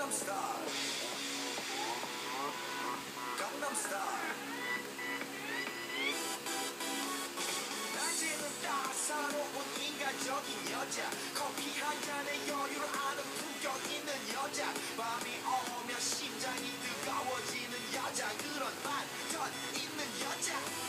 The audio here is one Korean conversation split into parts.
감사합니다. 낮에는 따스한 옷 옷인가? 적인 여자, 커피 한 잔에 여유를 아는 품격 있는 여자, 마음이 어우며 심장이 뜨거워지는 여자 그런 반전 있는 여자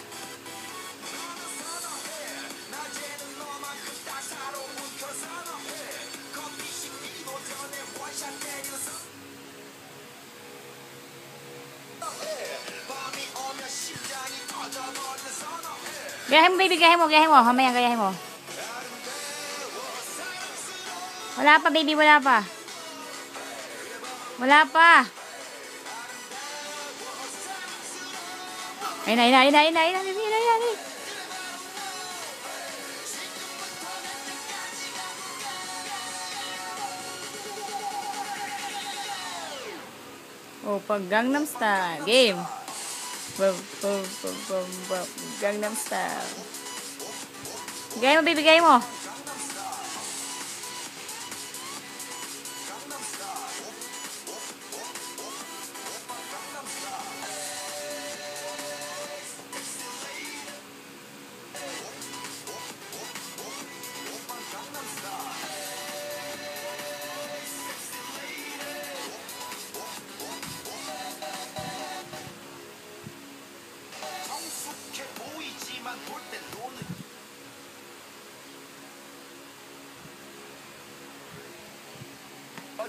Gaya mo, baby. Gaya mo, gaya mo. Mamaya, gaya mo. Wala pa, baby. Wala pa. Wala pa. Ayun na, ayun na, ayun na, ayun na, ayun na. Ayun na, ayun na, na. Opa, Gangnam Style. Game. boom, boom, boom, boom, boom. Gangnam Style. Game, baby, gamer.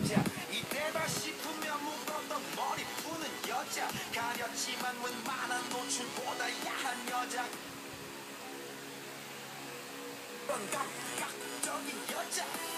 여자 이때다 싶으면 묶었던 머리 푸는 여자 가렸지만 웬만한 노출보다 야한 여자 그런 감각적인 여자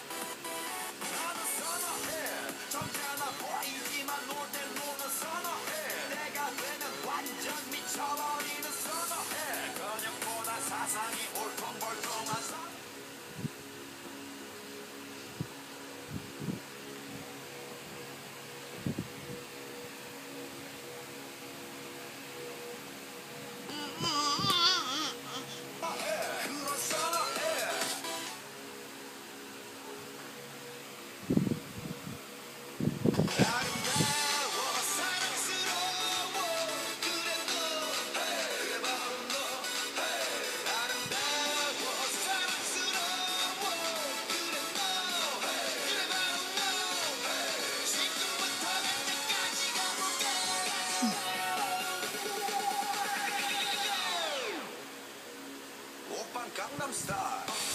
Gangnam Style.